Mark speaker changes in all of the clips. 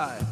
Speaker 1: Vai.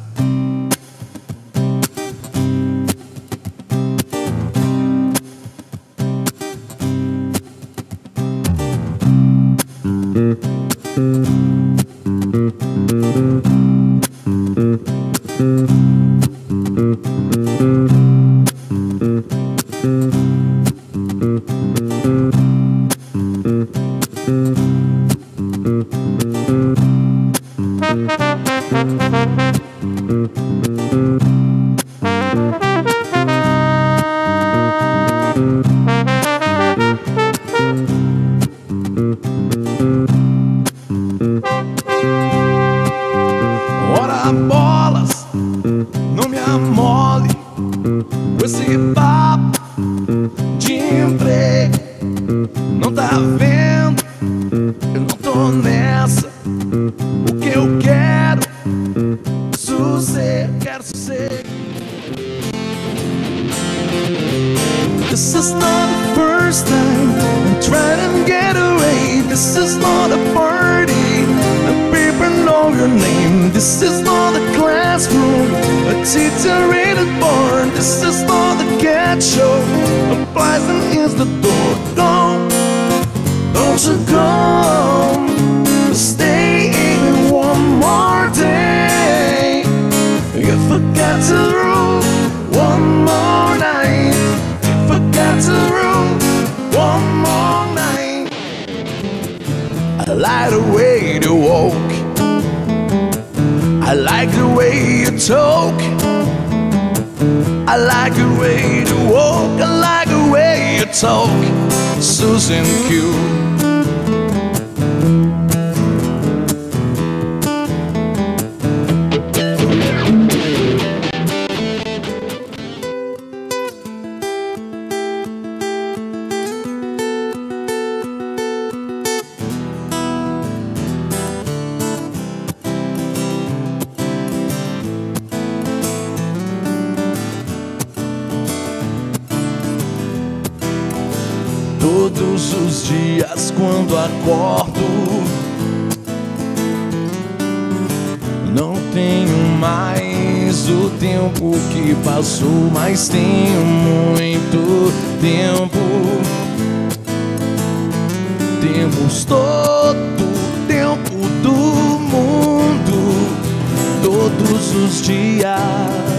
Speaker 1: Ora bolas, não me amole com esse papo de emprego. Não tá vendo? Eu não tô nessa. O que eu quero? This is not the first time I'm trying to get away. This is not a party. The people know your name. This is not a classroom, a teacher in a barn. This is not the cat show. A poison is the door. Don't, don't you come. Stay even one more day. You forgot to The way you walk. I like the way you talk. I like the way you walk. I like the way you talk. Susie Q. Todos os dias quando acordo. Não tenho mais o tempo que passou Mas tenho muito tempo. Temos todo o tempo do mundo Todos os dias